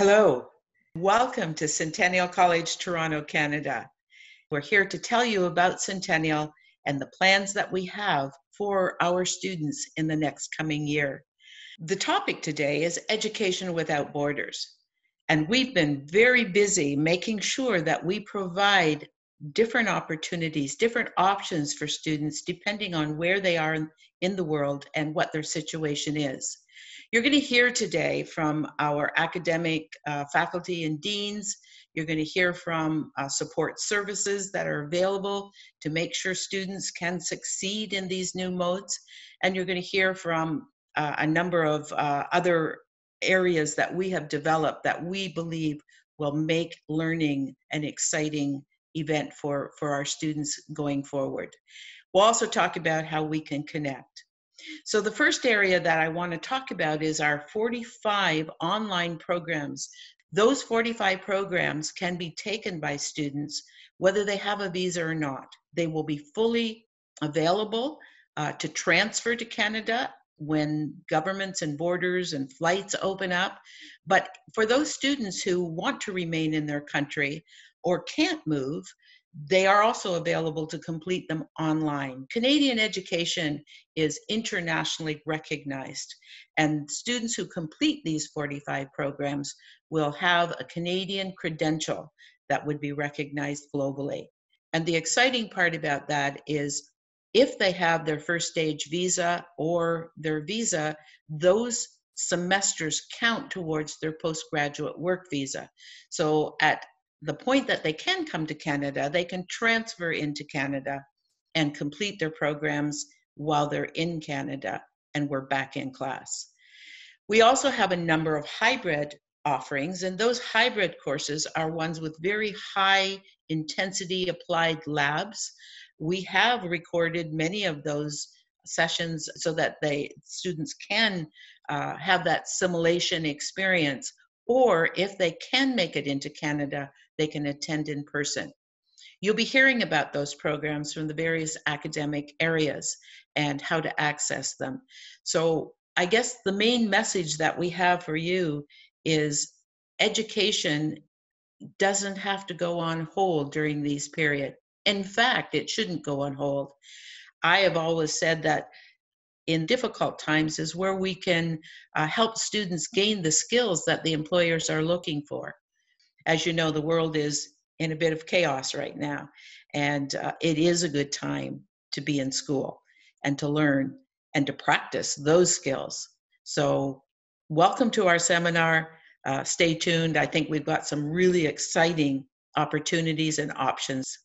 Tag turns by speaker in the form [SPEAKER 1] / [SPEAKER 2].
[SPEAKER 1] Hello, welcome to Centennial College Toronto, Canada. We're here to tell you about Centennial and the plans that we have for our students in the next coming year. The topic today is Education Without Borders. And we've been very busy making sure that we provide different opportunities, different options for students depending on where they are in the world and what their situation is. You're going to hear today from our academic uh, faculty and deans. You're going to hear from uh, support services that are available to make sure students can succeed in these new modes. And you're going to hear from uh, a number of uh, other areas that we have developed that we believe will make learning an exciting event for, for our students going forward. We'll also talk about how we can connect. So the first area that I want to talk about is our 45 online programs. Those 45 programs can be taken by students whether they have a visa or not. They will be fully available uh, to transfer to Canada when governments and borders and flights open up. But for those students who want to remain in their country or can't move, they are also available to complete them online. Canadian education is internationally recognized, and students who complete these 45 programs will have a Canadian credential that would be recognized globally. And the exciting part about that is if they have their first stage visa or their visa, those semesters count towards their postgraduate work visa. So at the point that they can come to Canada, they can transfer into Canada and complete their programs while they're in Canada and we're back in class. We also have a number of hybrid offerings, and those hybrid courses are ones with very high intensity applied labs. We have recorded many of those sessions so that they students can uh, have that simulation experience or if they can make it into Canada, they can attend in person. You'll be hearing about those programs from the various academic areas and how to access them. So, I guess the main message that we have for you is education doesn't have to go on hold during these periods. In fact, it shouldn't go on hold. I have always said that in difficult times is where we can uh, help students gain the skills that the employers are looking for. As you know, the world is in a bit of chaos right now, and uh, it is a good time to be in school and to learn and to practice those skills. So, welcome to our seminar. Uh, stay tuned. I think we've got some really exciting opportunities and options